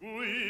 qui